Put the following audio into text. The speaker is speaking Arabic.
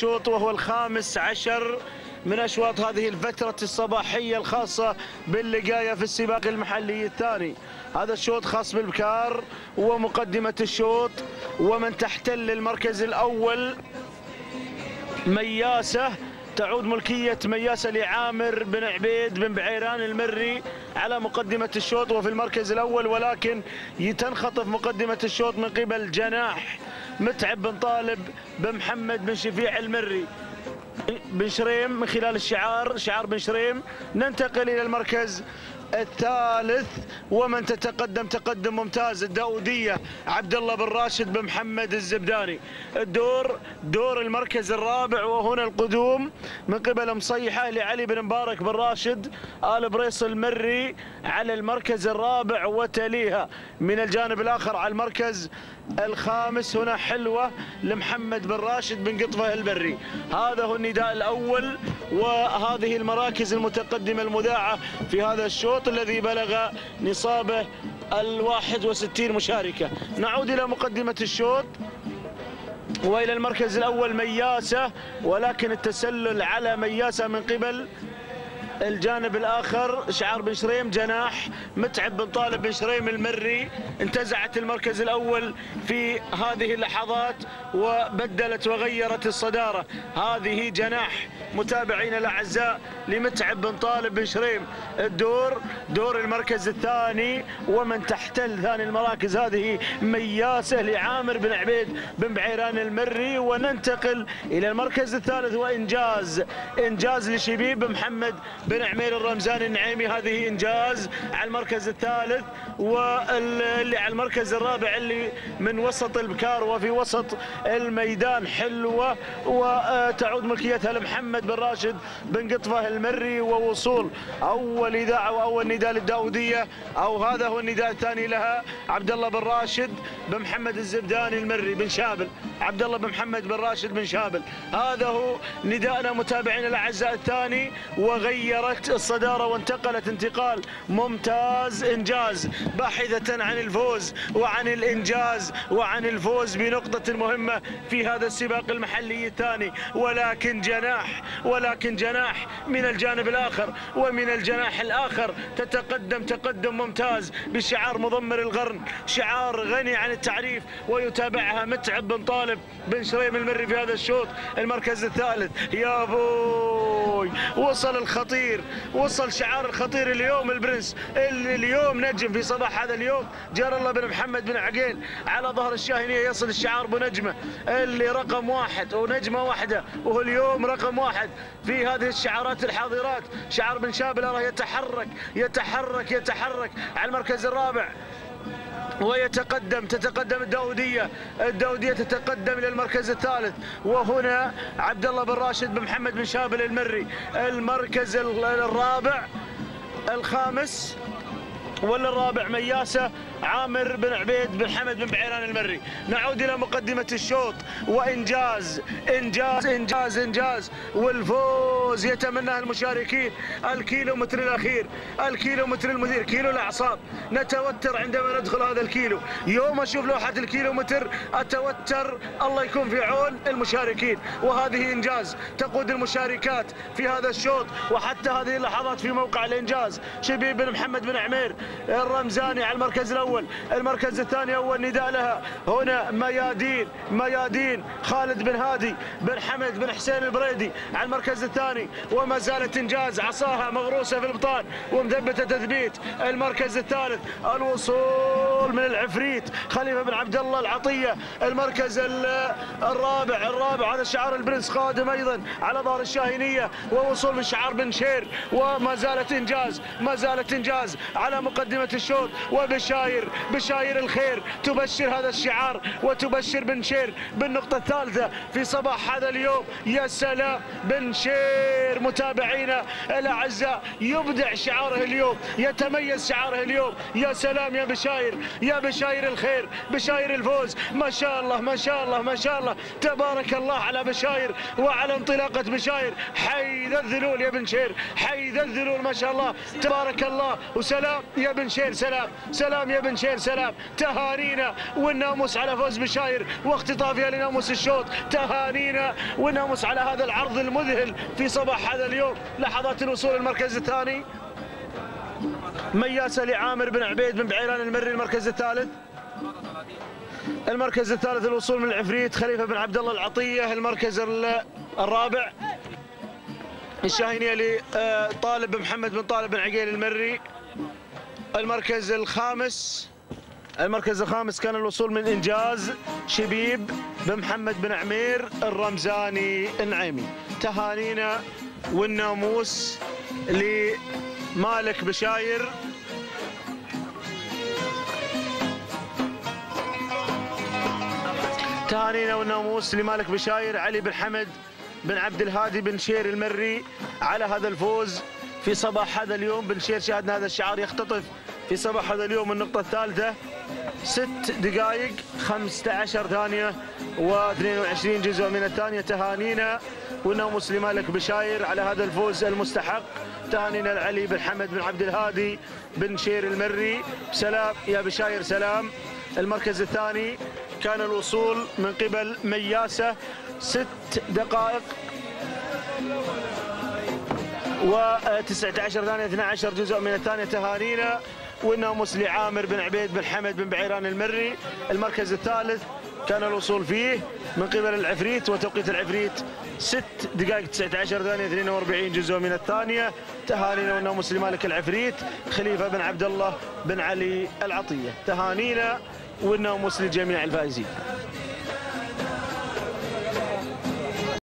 الشوط وهو الخامس عشر من أشواط هذه الفترة الصباحية الخاصة باللقاية في السباق المحلي الثاني. هذا الشوط خاص بالبكار ومقدمة الشوط ومن تحتل المركز الأول مياسة. تعود ملكية مياسة لعامر بن عبيد بن بعيران المري على مقدمة الشوط وفي المركز الأول ولكن تنخطف مقدمة الشوط من قبل جناح متعب بن طالب بن محمد بن شفيع المري. بن شريم من خلال الشعار شعار بن شريم. ننتقل إلى المركز الثالث ومن تتقدم تقدم ممتاز الداودية عبد الله بن راشد بن محمد الزبداني. الدور دور المركز الرابع وهنا القدوم من قبل مصيحة لعلي بن مبارك بن راشد آل بريص المري على المركز الرابع وتليها. من الجانب الآخر على المركز الخامس هنا حلوة لمحمد بن راشد بن قطفة البري. هذا هو النداء الأول وهذه المراكز المتقدمة المذاعة في هذا الشوط الذي بلغ نصابه الواحد وستين مشاركة. نعود إلى مقدمة الشوط وإلى المركز الأول مياسة ولكن التسلل على مياسة من قبل الجانب الآخر شعار بن شريم جناح متعب بن طالب بن شريم المري انتزعت المركز الأول في هذه اللحظات وبدلت وغيرت الصدارة. هذه جناح متابعينا الأعزاء لمتعب بن طالب بن شريم. الدور دور المركز الثاني ومن تحتل ثاني المراكز هذه مياسة لعامر بن عبيد بن بعيران المري. وننتقل إلى المركز الثالث وإنجاز إنجاز لشبيب محمد بن عمير الرمزاني النعيمي. هذه إنجاز على المركز الثالث واللي على المركز الرابع اللي من وسط البكار وفي وسط الميدان حلوة وتعود ملكيتها لمحمد بن راشد بن قطفة المري ووصول أول إذاعة وأول نداء للداودية أو هذا هو النداء الثاني لها عبد الله بن راشد بن محمد الزبداني المري بن شابل. عبد الله بن محمد بن راشد بن شابل. هذا هو نداءنا متابعينا الأعزاء الثاني وغيرت الصدارة وانتقلت انتقال ممتاز إنجاز باحثة عن الفوز وعن الإنجاز وعن الفوز بنقطة مهمة في هذا السباق المحلي الثاني. ولكن جناح ولكن جناح من الجانب الآخر ومن الجناح الآخر تتقدم تقدم ممتاز بشعار مضمر القرن شعار غني عن التعريف ويتابعها متعب بن طالب بن شريم المري في هذا الشوط المركز الثالث. يا بوي وصل الخطير وصل شعار الخطير اليوم البرنس. اللي اليوم نجم في صباح هذا اليوم جار الله بن محمد بن عقيل. على ظهر الشاهنيه يصل الشعار بنجمة. اللي رقم واحد ونجمة واحدة. وهو اليوم رقم واحد في هذه الشعارات الحاضرات. شعار بن شابل يتحرك يتحرك يتحرك. على المركز الرابع ويتقدم تتقدم الداودية. الداودية تتقدم إلى المركز الثالث. وهنا عبد الله بن راشد بن محمد بن شابل المري. المركز الرابع الخامس ولا الرابع مياسة. عامر بن عبيد بن حمد بن بعيران المري. نعود إلى مقدمة الشوط. وإنجاز إنجاز إنجاز إنجاز. والفوز يتمناه المشاركين. الكيلو متر الأخير الكيلو متر المثير كيلو الأعصاب. نتوتر عندما ندخل هذا الكيلو. يوم أشوف لوحة الكيلو متر أتوتر. الله يكون في عون المشاركين. وهذه إنجاز تقود المشاركات في هذا الشوط. وحتى هذه اللحظات في موقع الإنجاز. شبيب بن محمد بن عمير الرمزاني على المركز الأول. المركز الثاني أول نداء لها. هنا ميادين ميادين خالد بن هادي بن حمد بن حسين البريدي على المركز الثاني. وما زالت إنجاز عصاها مغروسة في البطان ومثبتة تثبيت. المركز الثالث الوصول. من العفريت خليفة بن عبد الله العطية المركز الرابع الرابع هذا شعار البرنس قادم أيضا على ظهر الشاهينية ووصول من شعار بن شير وما زالت إنجاز ما زالت إنجاز على مقدمة الشوط. وبشاير بشاير الخير تبشر هذا الشعار وتبشر بن شير بالنقطة الثالثة في صباح هذا اليوم. يا سلام بن شير متابعينا الأعزاء يبدع شعاره اليوم يتميز شعاره اليوم. يا سلام يا بشاير. يا بشاير الخير بشاير الفوز. ما شاء الله ما شاء الله ما شاء الله. تبارك الله على بشاير وعلى انطلاقة بشاير. حي ذا الذلول يا بن شير حي ذا الذلول ما شاء الله. تبارك الله. وسلام يا بن شير سلام. سلام يا بن شير سلام. تهانينا والناموس على فوز بشاير. واختطافها لناموس الشوط. تهانينا والناموس على هذا العرض المذهل في صباح هذا اليوم. لحظات الوصول المركز الثاني. مياسة لعامر بن عبيد بن بعيران المري المركز الثالث. المركز الثالث الوصول من العفريت خليفة بن عبد الله العطية المركز الرابع. الشاهينية لطالب محمد بن طالب بن عقيل المري. المركز الخامس المركز الخامس كان الوصول من إنجاز شبيب بمحمد بن عمير الرمزاني النعيمي. تهانينا والناموس لمالك بشاير. تهانينا والناموس لمالك بشاير علي بن حمد بن عبد الهادي بن شير المري على هذا الفوز. في صباح هذا اليوم بن شير شاهدنا هذا الشعار يختطف. في صباح هذا اليوم النقطة الثالثة. ست دقائق 15 ثانية و22 جزء من الثانية. تهانينا والناموس لمالك بشاير على هذا الفوز المستحق. تهانينا لعلي بن حمد بن عبد الهادي بن شير المري. سلام يا بشاير سلام. المركز الثاني كان الوصول من قبل مياسة. ست دقائق. و19 ثانية 12 جزء من الثانية تهانينا. والناموس لعامر بن عبيد بن حمد بن بعيران المري. المركز الثالث كان الوصول فيه من قبل العفريت وتوقيت العفريت 6 دقائق 19 ثانية 42 جزء من الثانية. تهانينا والناموس لمالك العفريت خليفة بن عبد الله بن علي العطية. تهانينا والناموس لجميع الفائزين.